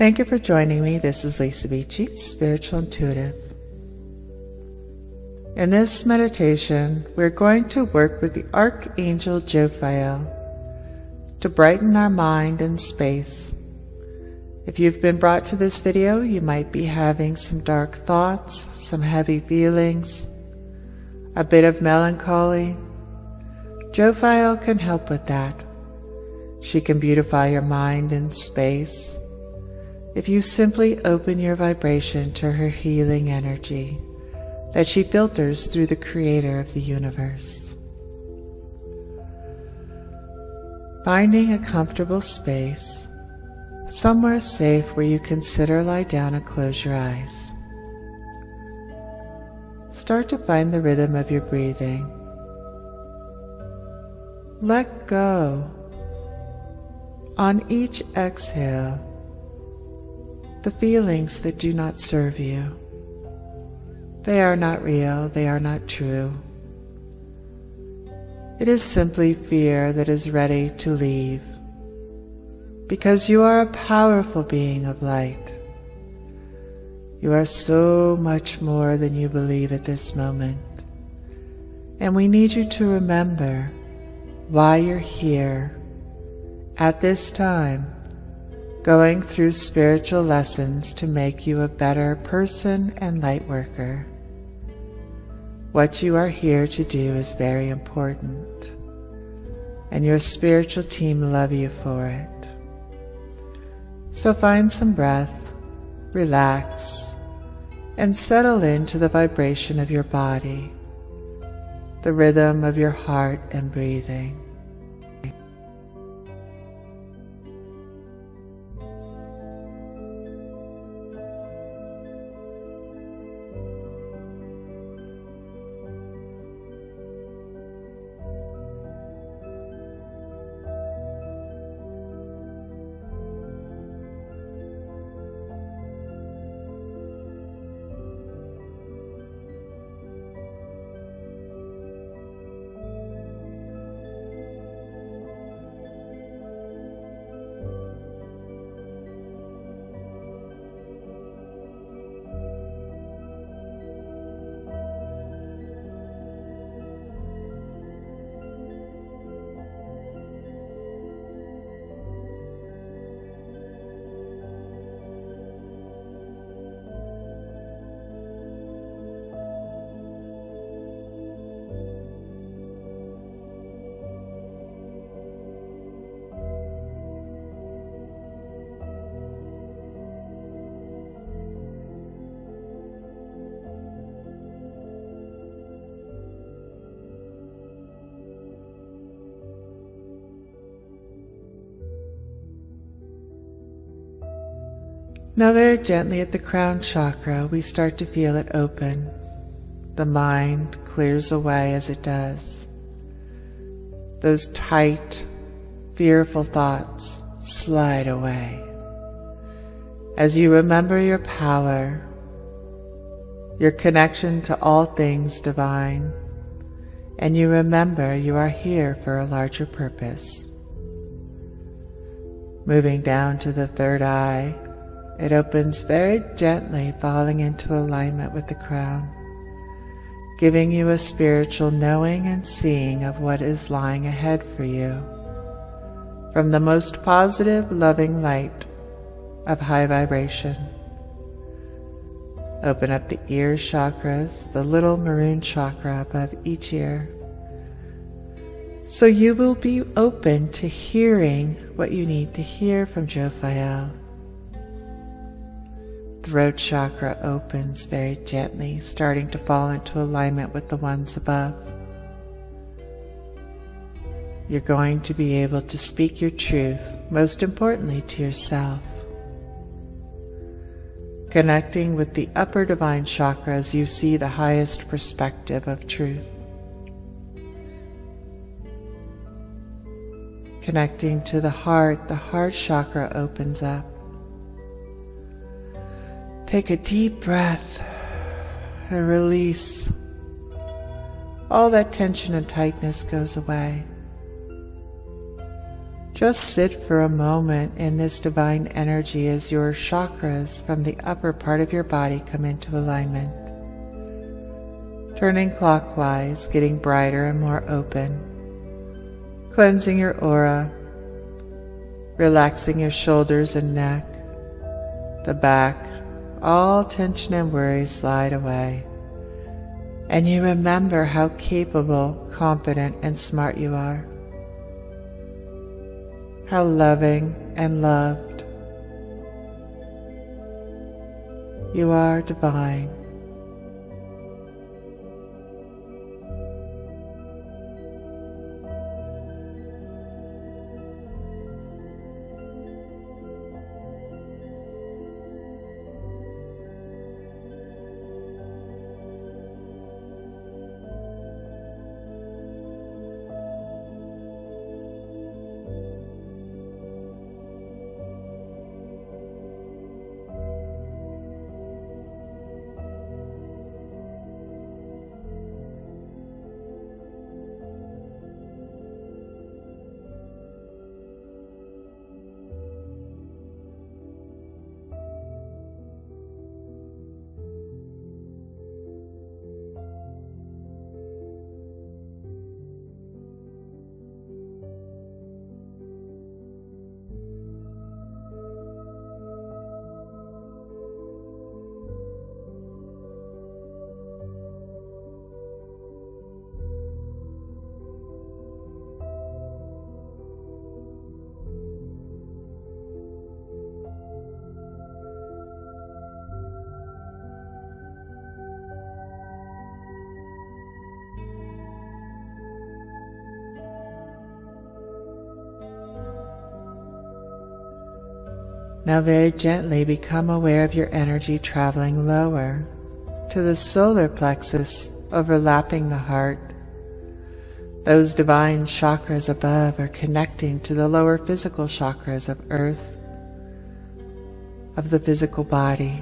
Thank you for joining me. This is Lisa Beachy, Spiritual Intuitive. In this meditation, we're going to work with the Archangel Jophiel to brighten our mind and space. If you've been brought to this video, you might be having some dark thoughts, some heavy feelings, a bit of melancholy. Jophiel can help with that. She can beautify your mind and space if you simply open your vibration to her healing energy that she filters through the creator of the universe. Finding a comfortable space, somewhere safe where you can sit or lie down and close your eyes. Start to find the rhythm of your breathing. Let go. On each exhale, the feelings that do not serve you. They are not real, they are not true. It is simply fear that is ready to leave. Because you are a powerful being of light. You are so much more than you believe at this moment. And we need you to remember why you're here at this time going through spiritual lessons to make you a better person and light worker. What you are here to do is very important, and your spiritual team love you for it. So find some breath, relax, and settle into the vibration of your body, the rhythm of your heart and breathing. Now, very gently at the crown chakra, we start to feel it open. The mind clears away as it does. Those tight, fearful thoughts slide away. As you remember your power, your connection to all things divine, and you remember you are here for a larger purpose. Moving down to the third eye, it opens very gently, falling into alignment with the crown, giving you a spiritual knowing and seeing of what is lying ahead for you from the most positive, loving light of high vibration. Open up the ear chakras, the little maroon chakra above each ear. So you will be open to hearing what you need to hear from Jophiel throat chakra opens very gently, starting to fall into alignment with the ones above. You're going to be able to speak your truth, most importantly to yourself. Connecting with the upper divine chakra as you see the highest perspective of truth. Connecting to the heart, the heart chakra opens up. Take a deep breath and release. All that tension and tightness goes away. Just sit for a moment in this divine energy as your chakras from the upper part of your body come into alignment. Turning clockwise, getting brighter and more open. Cleansing your aura, relaxing your shoulders and neck, the back, all tension and worry slide away. And you remember how capable, competent, and smart you are. How loving and loved. You are divine. Now, very gently become aware of your energy traveling lower to the solar plexus overlapping the heart. Those divine chakras above are connecting to the lower physical chakras of earth, of the physical body.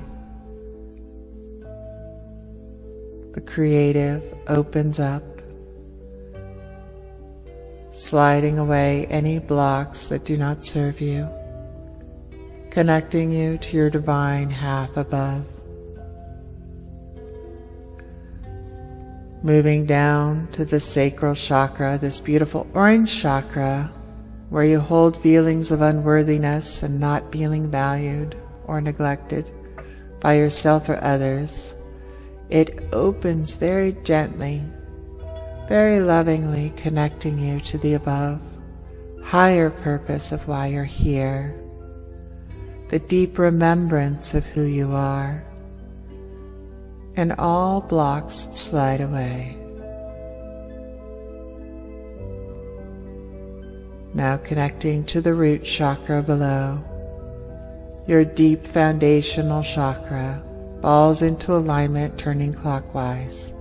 The creative opens up, sliding away any blocks that do not serve you connecting you to your divine half above. Moving down to the sacral chakra, this beautiful orange chakra, where you hold feelings of unworthiness and not feeling valued or neglected by yourself or others. It opens very gently, very lovingly, connecting you to the above, higher purpose of why you're here the deep remembrance of who you are, and all blocks slide away. Now connecting to the root chakra below, your deep foundational chakra falls into alignment turning clockwise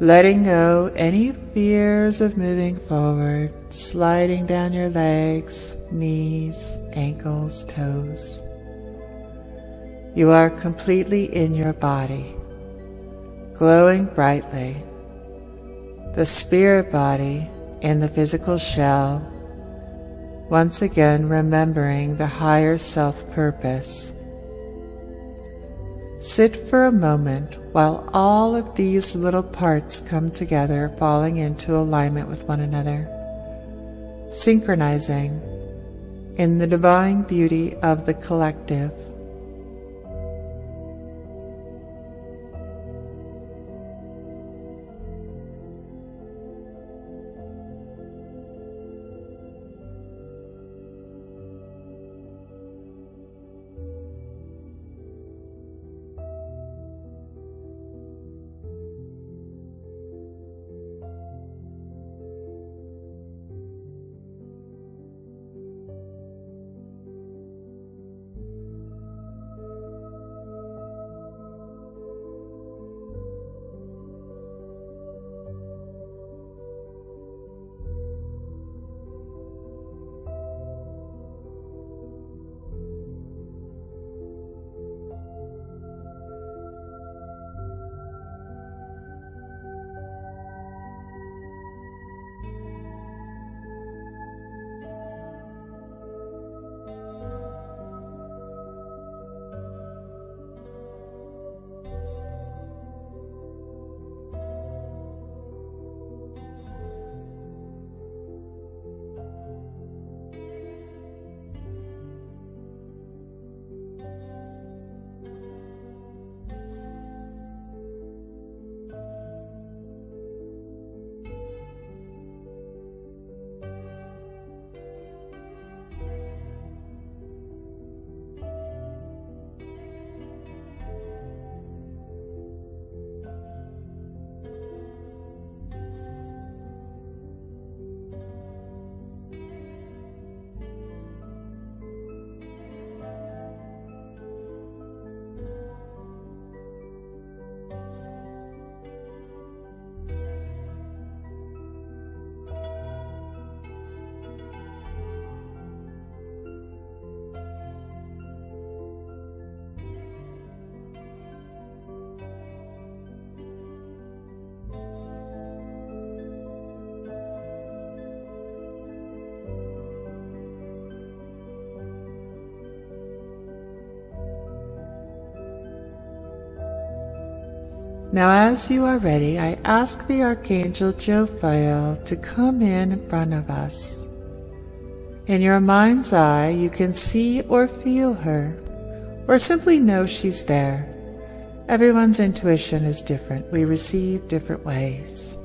letting go any fears of moving forward, sliding down your legs, knees, ankles, toes. You are completely in your body, glowing brightly. The spirit body in the physical shell, once again remembering the higher self purpose Sit for a moment while all of these little parts come together, falling into alignment with one another, synchronizing in the divine beauty of the collective. Now, as you are ready, I ask the Archangel Jophiel to come in front of us. In your mind's eye, you can see or feel her, or simply know she's there. Everyone's intuition is different. We receive different ways.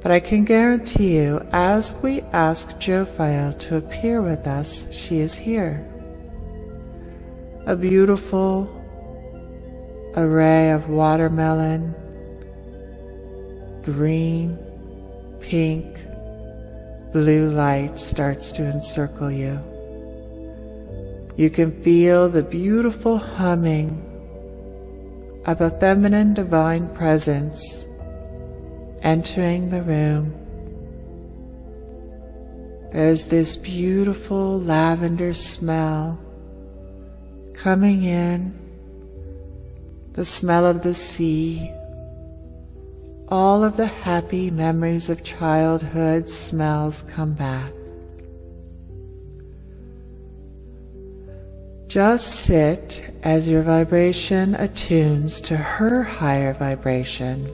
But I can guarantee you, as we ask Jophiel to appear with us, she is here. A beautiful array of watermelon, green, pink, blue light starts to encircle you. You can feel the beautiful humming of a feminine divine presence entering the room. There's this beautiful lavender smell coming in, the smell of the sea, all of the happy memories of childhood smells come back. Just sit as your vibration attunes to her higher vibration.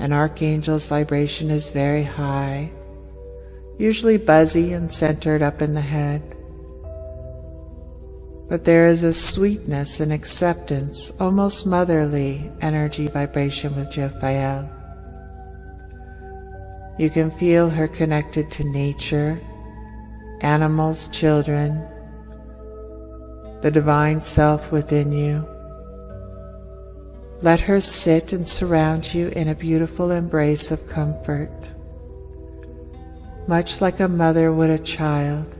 An archangel's vibration is very high, usually buzzy and centered up in the head. But there is a sweetness and acceptance, almost motherly energy vibration with Jophiel. You can feel her connected to nature, animals, children, the divine self within you. Let her sit and surround you in a beautiful embrace of comfort, much like a mother would a child.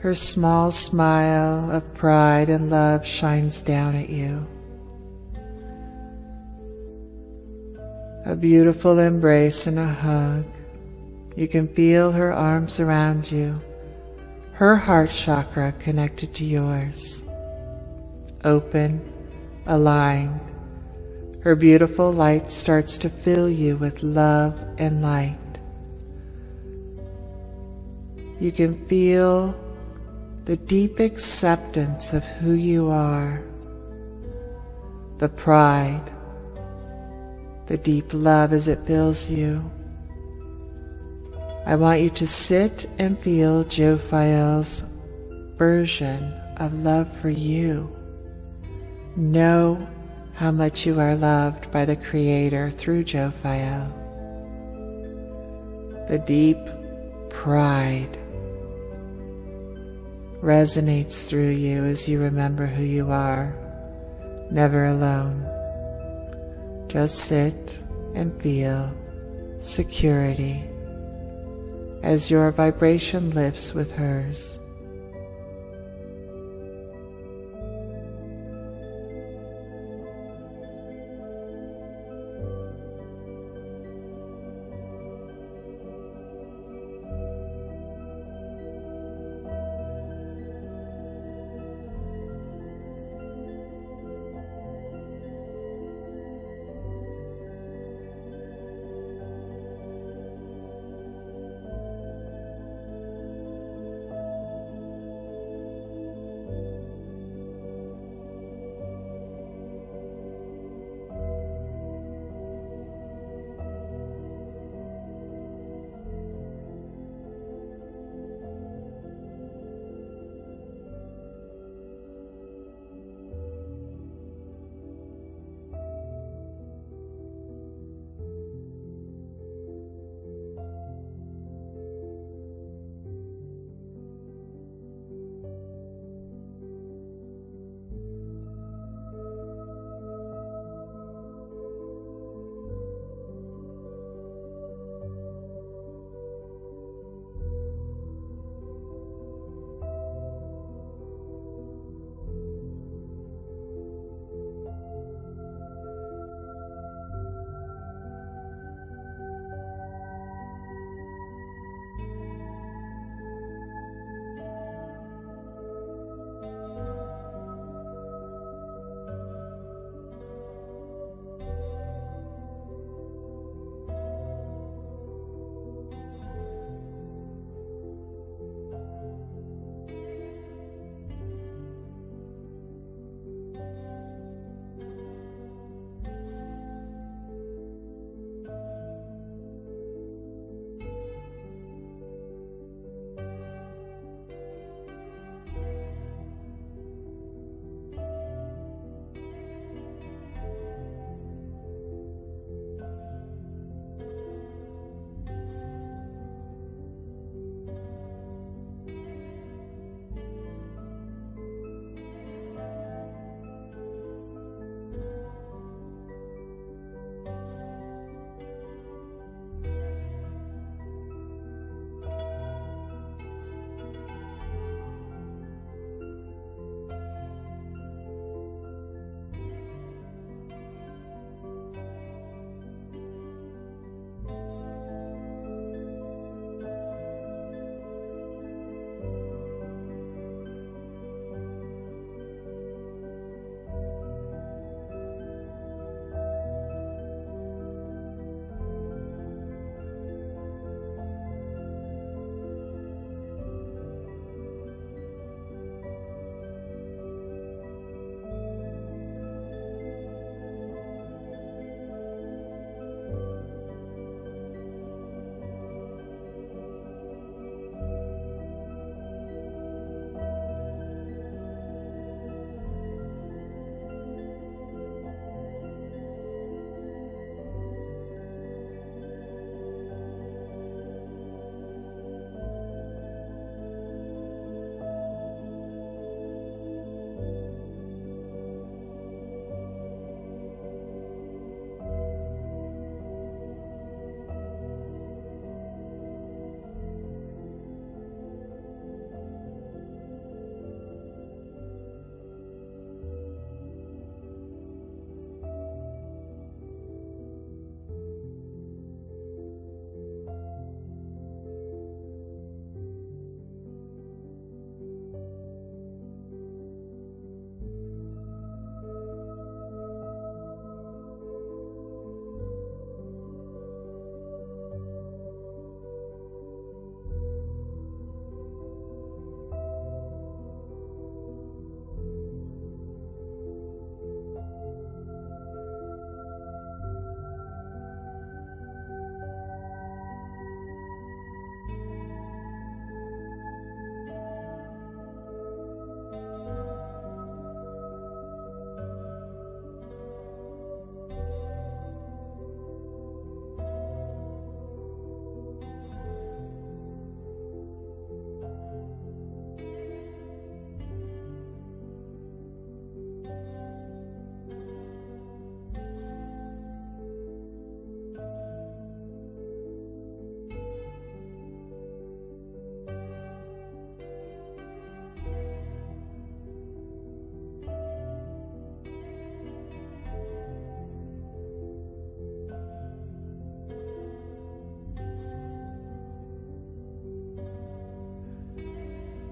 Her small smile of pride and love shines down at you. A beautiful embrace and a hug. You can feel her arms around you, her heart chakra connected to yours. Open, aligned. Her beautiful light starts to fill you with love and light. You can feel the deep acceptance of who you are, the pride, the deep love as it fills you. I want you to sit and feel Jophiel's version of love for you. Know how much you are loved by the Creator through Jophiel. The deep pride resonates through you as you remember who you are, never alone. Just sit and feel security as your vibration lifts with hers.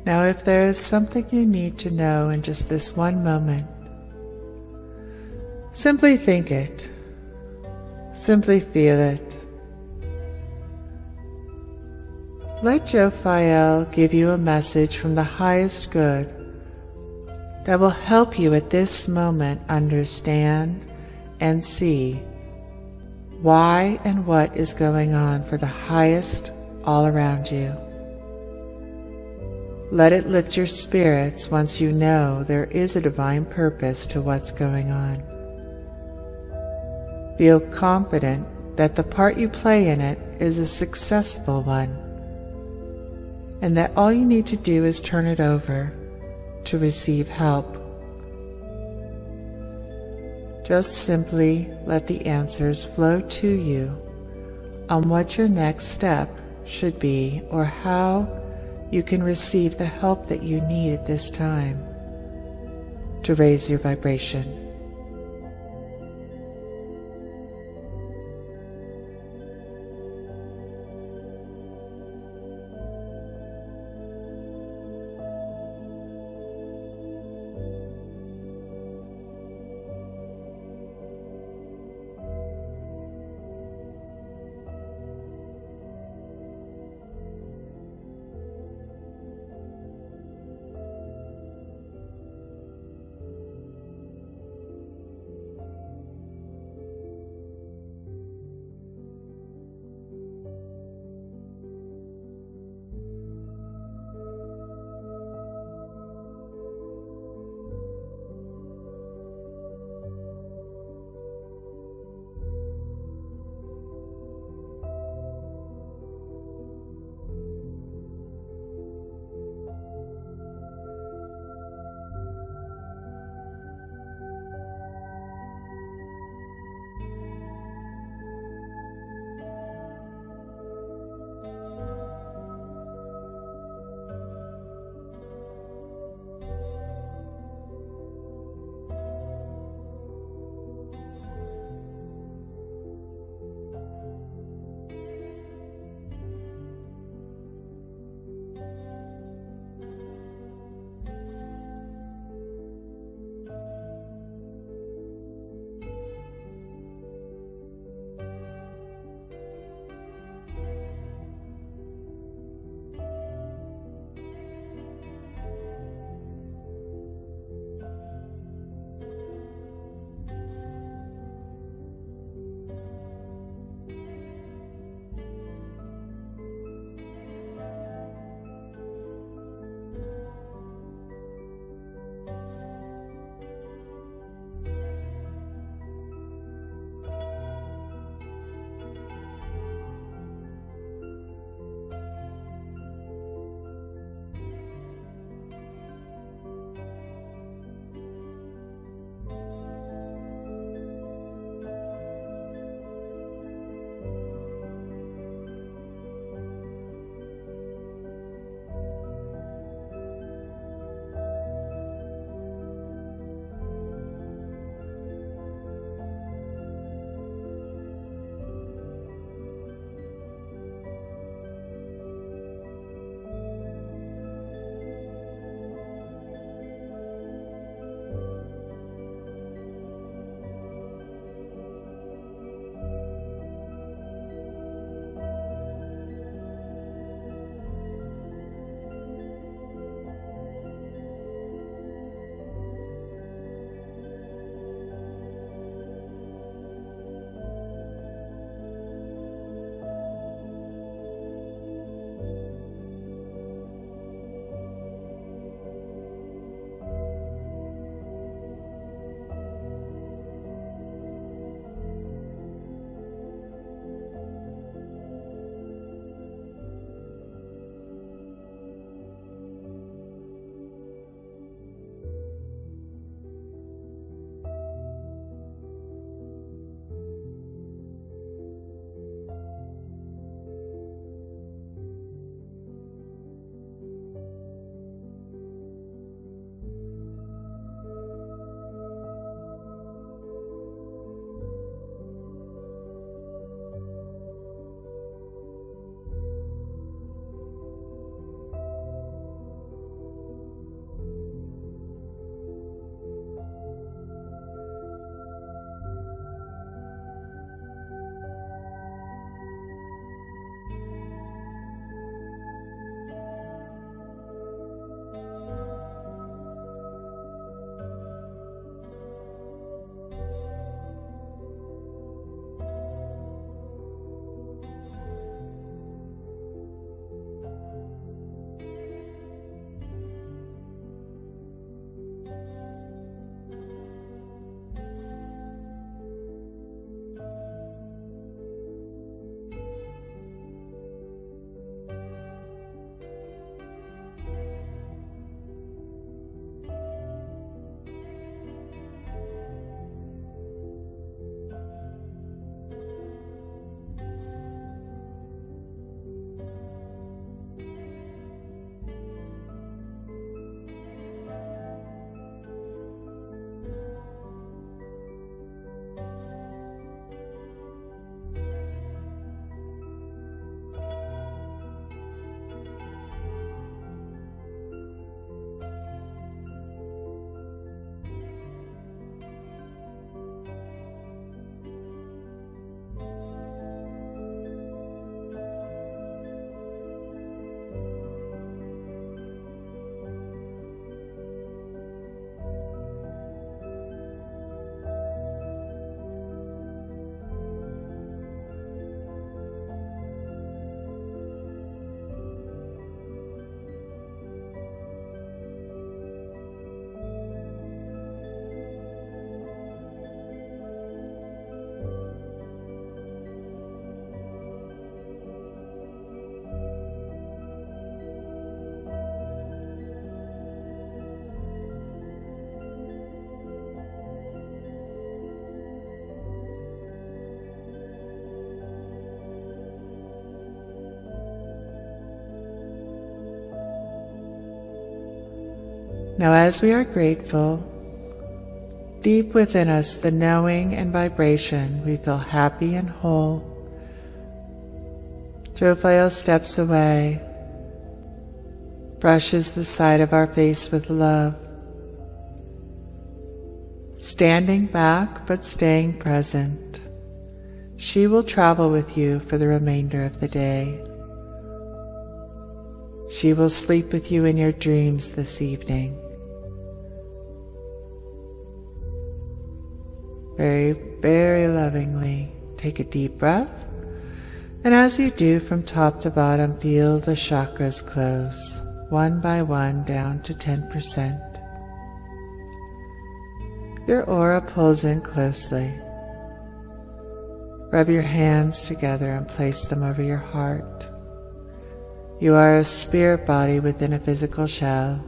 Now, if there is something you need to know in just this one moment, simply think it, simply feel it. Let Jophiel give you a message from the highest good that will help you at this moment understand and see why and what is going on for the highest all around you. Let it lift your spirits once you know there is a divine purpose to what's going on. Feel confident that the part you play in it is a successful one, and that all you need to do is turn it over to receive help. Just simply let the answers flow to you on what your next step should be or how you can receive the help that you need at this time to raise your vibration. Now, as we are grateful, deep within us, the knowing and vibration, we feel happy and whole. Jophiel steps away, brushes the side of our face with love, standing back but staying present. She will travel with you for the remainder of the day. She will sleep with you in your dreams this evening. Very, very lovingly, take a deep breath. And as you do from top to bottom, feel the chakras close one by one down to 10%. Your aura pulls in closely. Rub your hands together and place them over your heart. You are a spirit body within a physical shell,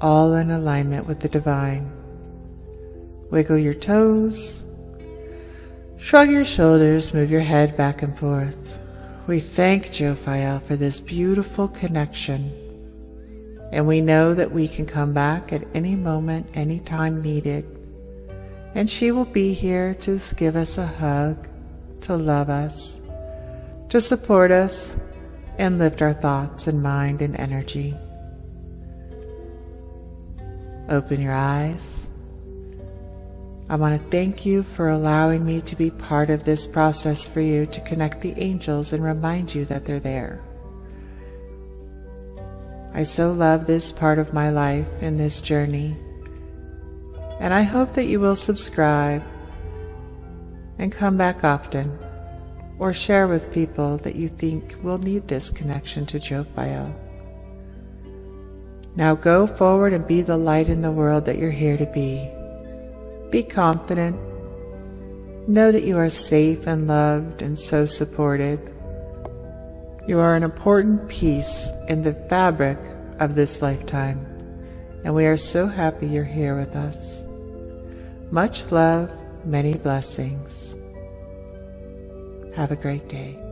all in alignment with the divine. Wiggle your toes, shrug your shoulders, move your head back and forth. We thank Jophiel for this beautiful connection, and we know that we can come back at any moment, any time needed, and she will be here to give us a hug, to love us, to support us, and lift our thoughts and mind and energy. Open your eyes. I want to thank you for allowing me to be part of this process for you to connect the angels and remind you that they're there. I so love this part of my life and this journey, and I hope that you will subscribe and come back often or share with people that you think will need this connection to Jophiel. Now go forward and be the light in the world that you're here to be. Be confident. Know that you are safe and loved and so supported. You are an important piece in the fabric of this lifetime, and we are so happy you're here with us. Much love, many blessings. Have a great day.